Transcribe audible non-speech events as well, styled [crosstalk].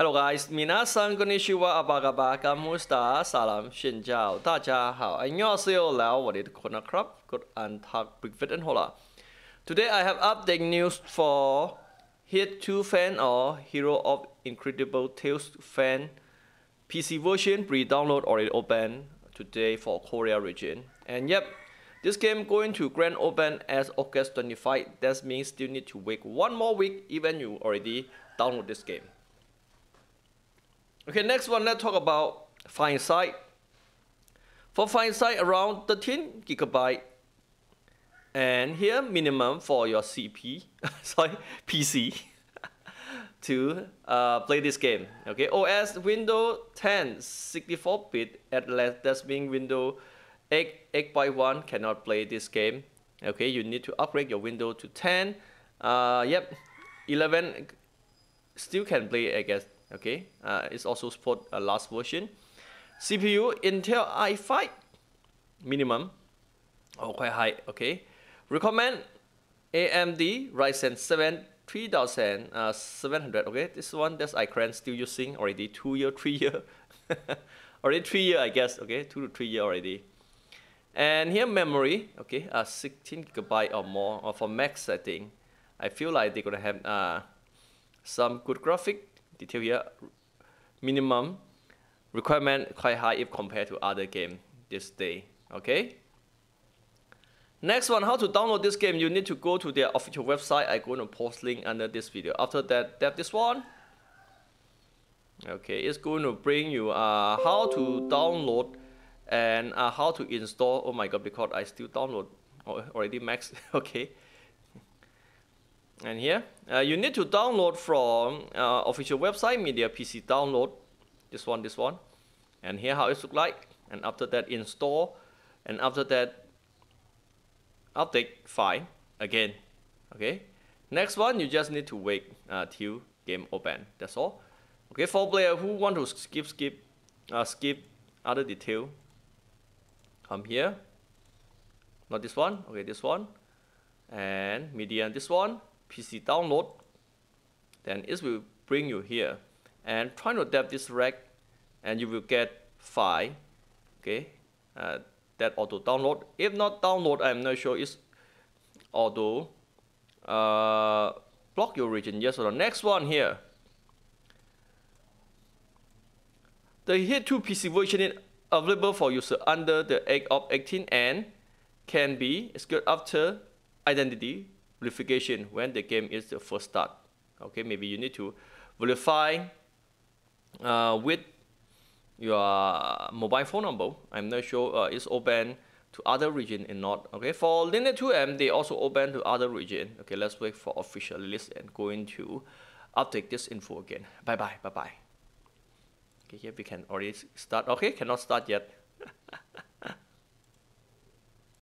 Hello guys, minasan konnichiwa, apa kabar, kamusta, salam, xin chào, 大家好, 안녕하세요, 聊我的可能 crop, good and talk, big fit and hola. Today I have update news for Hit 2 fan or Hero of Incredible Tales fan PC version pre-download already open today for Korea region. And yep, this game going to grand open as August 25. That means still need to wait one more week even you already download this game. Okay, next one, let's talk about file size. For file size around 13 gigabyte, and here minimum for your CP, [laughs] sorry, PC, [laughs] to uh, play this game. Okay, OS Windows 10 64-bit at less that means Windows 8 8.1 cannot play this game. Okay, you need to upgrade your Windows to 10. Uh, yep, 11 still can play, I guess okay uh, it's also support a last version. CPU Intel i5 minimum oh quite high okay. Recommend AMD Ryzen 7 3700 okay. This one that's I can still using already two year three year. [laughs] Already three year I guess okay two to three year already. And here memory okay uh, 16 gigabyte or more or for max setting I feel like they're gonna have uh, some good graphic detail here minimum requirement quite high if compared to other game this day okay? Next one how to download this game? You need to go to their official website. I'm going to post link under this video. After that tap this one. Okay it's going to bring you uh, how to download and uh, how to install. Oh my god because i still download already max. [laughs] Okay and here uh, you need to download from uh, official website media PC download. This one this one. And here how it look like. And after that install. And after that update file again. Okay? Next one you just need to wait uh, till game open. That's all. Okay for player who want to skip skip uh, skip other detail come here. Not this one. Okay this one. And media this one PC download, then it will bring you here. And try to adapt this rack, and you will get file, okay, uh, that auto download. If not download, I'm not sure it's auto uh, block your region. Yes so the Next one here. The here 2 PC version is available for user under the age of 18 and can be secured after identity verification when the game is the first start. Okay, maybe you need to verify uh, with your mobile phone number. I'm not sure uh, it's open to other region or not. Okay, for Lineage 2M, they also open to other region. Okay, let's wait for official list and going to update this info again. Bye bye, bye bye. Okay, here we can already start. Okay, cannot start yet. [laughs]